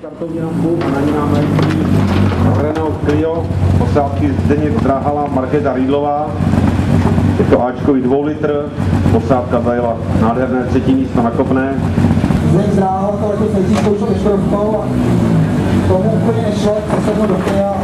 Kartovní rampu a na ní nám Renault Clio, posádky Zdeněk Dráhala, Markéta Rýdlová. Je to Ačkový 2 litr, posádka zajela nádherné třetí místo na kopné. Zdeněk Dráhal to letos nejdřív zkoušel a tomu úplně nešlo, přesedl do Kia a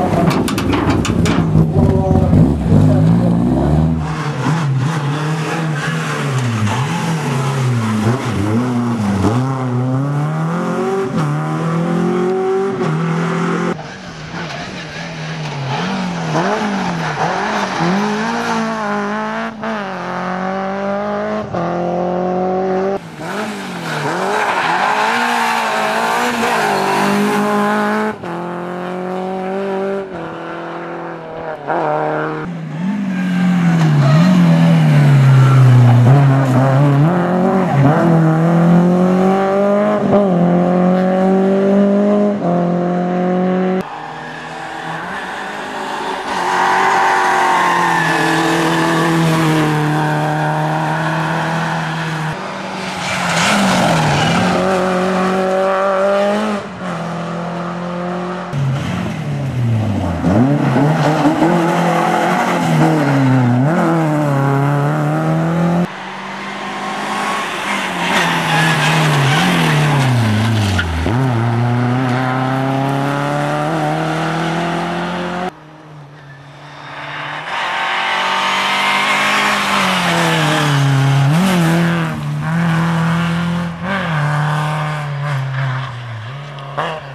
Uh-huh.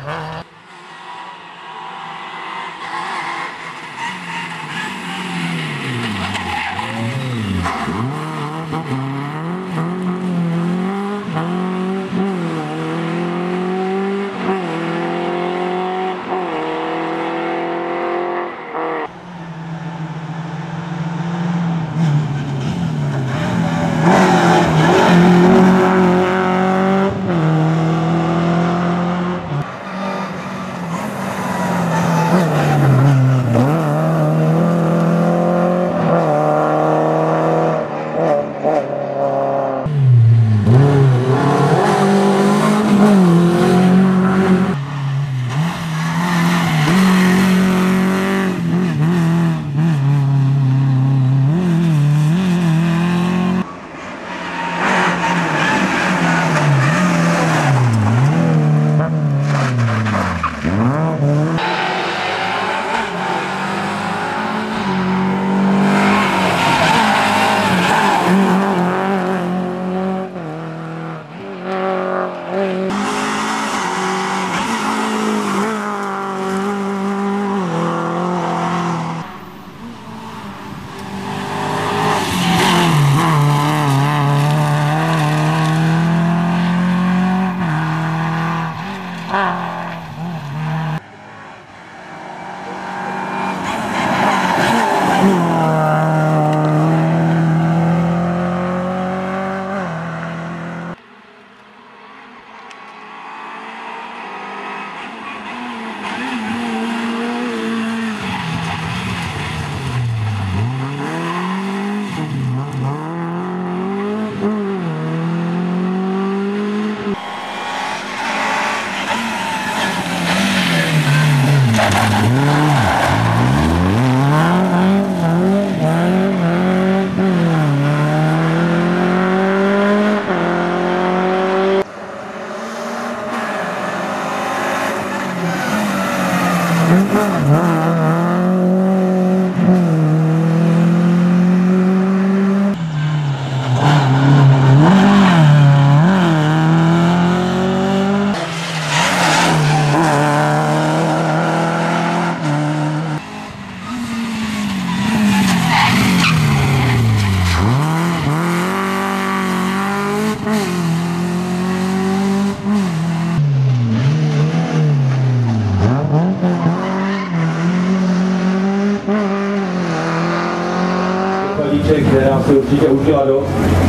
Chladíček, která si určitě užila do.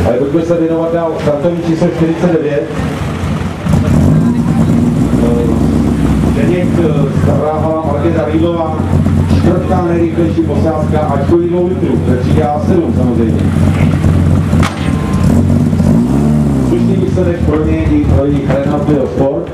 Ale pojďme se věnovat dál startovní číslo 49. Zdeněk Zavráhala, Markéta Rýdlová, čtvrtá nejrychlejší posádka, ačkový dvou litrů, ve třídě A7 samozřejmě. Slušný výsledek pro něj i pro jejich Renault Sport.